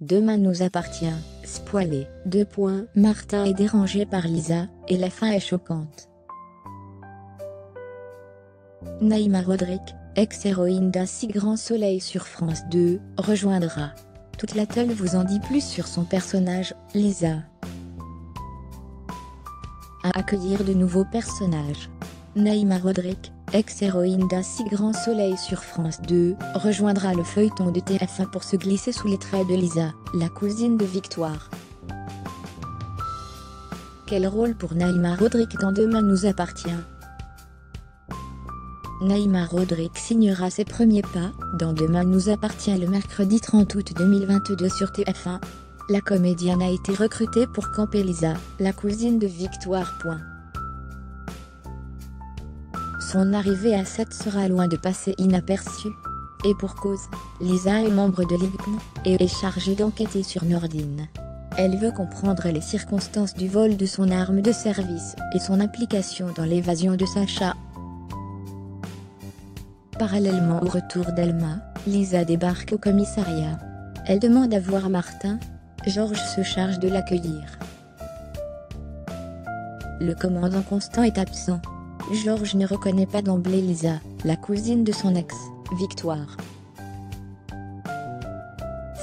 Demain nous appartient, spoilé, deux points. Martin est dérangé par Lisa, et la fin est choquante. Naïma Roderick, ex-héroïne d'un si grand soleil sur France 2, rejoindra. Toute la vous en dit plus sur son personnage, Lisa. À accueillir de nouveaux personnages. Naïma Roderick, ex-héroïne d'un si grand soleil sur France 2, rejoindra le feuilleton de TF1 pour se glisser sous les traits de Lisa, la cousine de Victoire. Quel rôle pour Naïma Roderick dans Demain nous appartient? Naïma Roderick signera ses premiers pas dans Demain nous appartient le mercredi 30 août 2022 sur TF1. La comédienne a été recrutée pour camper Lisa, la cousine de Victoire. Son arrivée à 7 sera loin de passer inaperçue. Et pour cause, Lisa est membre de l'IGN et est chargée d'enquêter sur Nordine. Elle veut comprendre les circonstances du vol de son arme de service et son implication dans l'évasion de Sacha. Parallèlement au retour d'Elma, Lisa débarque au commissariat. Elle demande à voir Martin. Georges se charge de l'accueillir. Le commandant Constant est absent. Georges ne reconnaît pas d'emblée Lisa, la cousine de son ex, Victoire.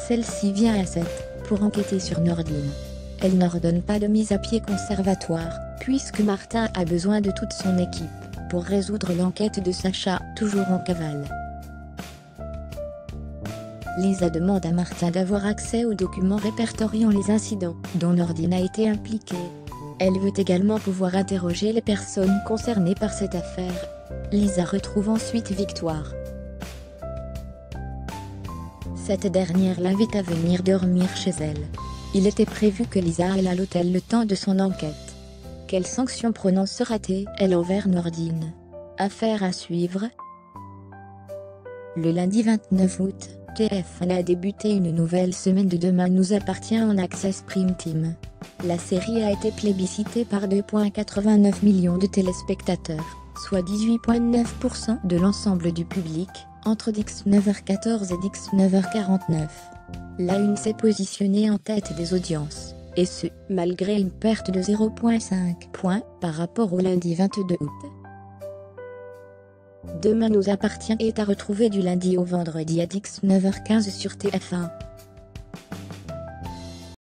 Celle-ci vient à 7 pour enquêter sur Nordine. Elle n'ordonne pas de mise à pied conservatoire, puisque Martin a besoin de toute son équipe pour résoudre l'enquête de Sacha, toujours en cavale. Lisa demande à Martin d'avoir accès aux documents répertoriant les incidents dont Nordine a été impliquée. Elle veut également pouvoir interroger les personnes concernées par cette affaire. Lisa retrouve ensuite Victoire. Cette dernière l'invite à venir dormir chez elle. Il était prévu que Lisa aille à l'hôtel le temps de son enquête. Quelle sanction prononcera-t-elle envers Nordine? Affaire à suivre. Le lundi 29 août, TF1 a débuté une nouvelle semaine de Demain nous appartient en Access Prime Team. La série a été plébiscitée par 2,89 millions de téléspectateurs, soit 18,9% de l'ensemble du public, entre 19h14 et 19h49. La une s'est positionnée en tête des audiences et ce, malgré une perte de 0,5 points par rapport au lundi 22 août. Demain nous appartient est à retrouver du lundi au vendredi à 19h15 sur TF1.